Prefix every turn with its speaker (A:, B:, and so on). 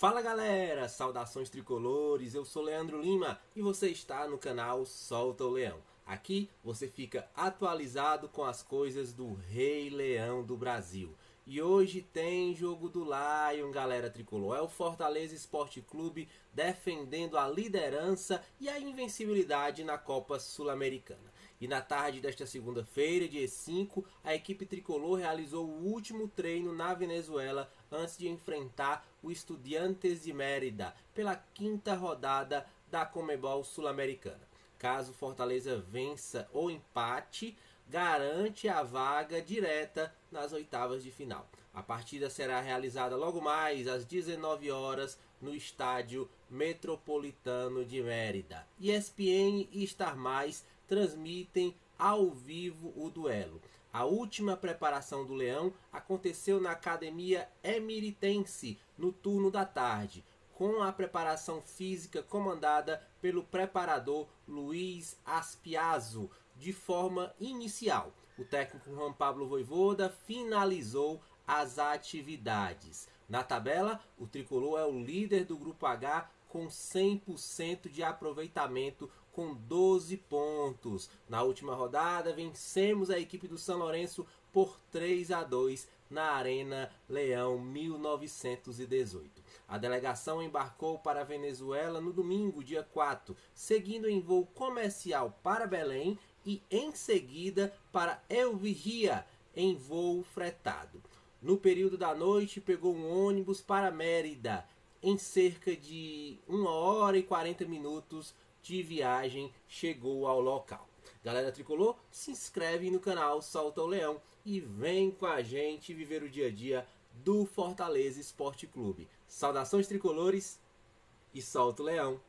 A: Fala galera, saudações tricolores, eu sou Leandro Lima e você está no canal Solta o Leão. Aqui você fica atualizado com as coisas do Rei Leão do Brasil. E hoje tem jogo do Lion, galera tricolor. É o Fortaleza Esporte Clube defendendo a liderança e a invencibilidade na Copa Sul-Americana. E na tarde desta segunda-feira, dia 5, a equipe tricolor realizou o último treino na Venezuela antes de enfrentar o Estudiantes de Mérida pela quinta rodada da Comebol Sul-Americana. Caso Fortaleza vença ou empate, garante a vaga direta nas oitavas de final. A partida será realizada logo mais às 19 horas no estádio Metropolitano de Mérida. ESPN e Star Mais transmitem ao vivo o duelo. A última preparação do Leão aconteceu na Academia Emiritense no turno da tarde, com a preparação física comandada pelo preparador Luiz Aspiazo de forma inicial. O técnico Juan Pablo Voivoda finalizou as atividades. Na tabela, o tricolor é o líder do grupo H com 100% de aproveitamento com 12 pontos. Na última rodada, vencemos a equipe do São Lourenço por 3 a 2 na Arena Leão 1918. A delegação embarcou para a Venezuela no domingo, dia 4, seguindo em voo comercial para Belém e em seguida para El Vigía em voo fretado. No período da noite, pegou um ônibus para Mérida. Em cerca de 1 hora e 40 minutos de viagem, chegou ao local. Galera Tricolor, se inscreve no canal Solta o Leão e vem com a gente viver o dia a dia do Fortaleza Esporte Clube. Saudações tricolores e solta o leão!